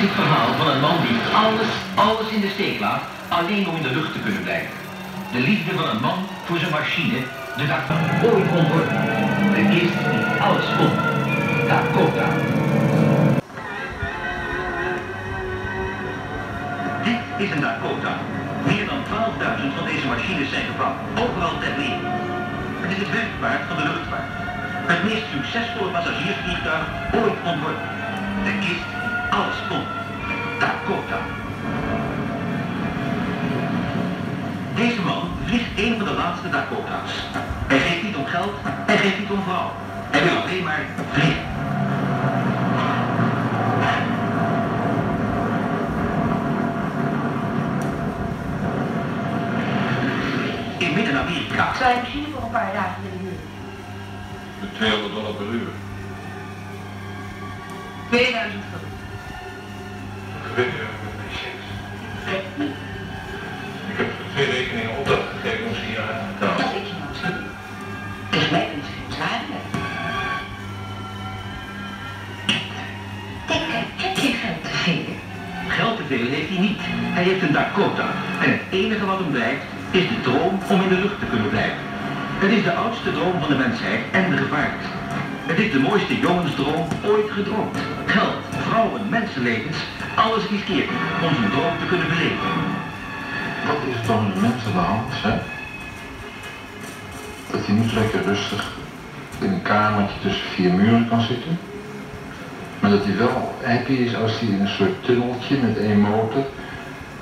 het verhaal van een man die alles, alles in de steek laat, alleen om in de lucht te kunnen blijven. De liefde van een man voor zijn machine, de Dakota. Ooit ontworpen. De kist die alles kon. Dakota. Dit is een Dakota. Meer dan 12.000 van deze machines zijn gebouwd, overal ter wereld. Het is het werkpaard van de luchtvaart. Het meest succesvolle passagiersvliegtuig ooit ontworpen. De kist alles kon. Dakota. Deze man vliegt een van de laatste Dakota's. Hij geeft niet om geld, hij geeft niet om vrouw. Hij wil alleen maar vliegen. In Midden-Amerika Zou je machine voor een paar dagen willen huren? Met 200 dollar per uur. 2000 gulden. Ik heb twee rekeningen opdracht gegeven om ze hier aan te betalen. Dat ik je nou zie. Dus mij kunt ze geen. Dikke, heb je geld te veel? Geld te veel heeft hij niet. Hij heeft een Dakota. En het enige wat hem blijft is de droom om in de lucht te kunnen blijven. Het is de oudste droom van de mensheid en de gevaarlijkste. Het is de mooiste jongensdroom ooit gedroomd. Geld, vrouwen, mensenlevens, alles riskeert om zijn droom te kunnen beleven. Wat is er dan met de mens aan de hand, hè? Dat hij niet lekker rustig in een kamertje tussen vier muren kan zitten. Maar dat hij wel happy is als hij in een soort tunneltje met één motor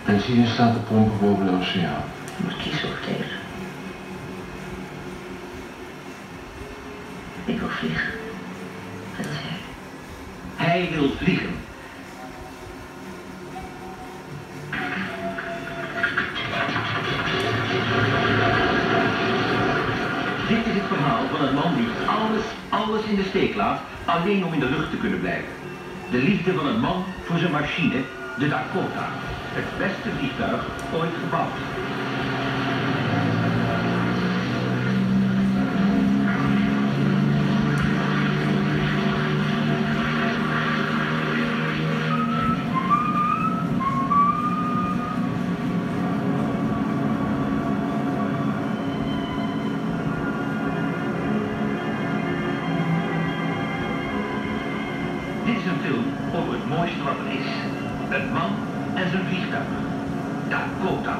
benzine staat te pompen boven de oceaan. Moet kiezen of tegen. Ik wil vliegen. Wil vliegen. Dit is het verhaal van een man die alles, alles in de steek laat, alleen om in de lucht te kunnen blijven. De liefde van een man voor zijn machine, de Dakota. Het beste vliegtuig ooit gebouwd. Dit is een film over het mooiste wat er is. Een man en zijn vliegtuig. Dakota.